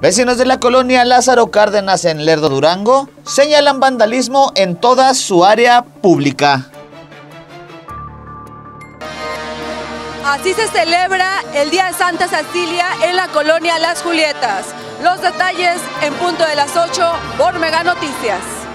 Vecinos de la colonia Lázaro Cárdenas en Lerdo Durango señalan vandalismo en toda su área pública. Así se celebra el Día de Santa Cecilia en la colonia Las Julietas. Los detalles en punto de las 8 por Mega Noticias.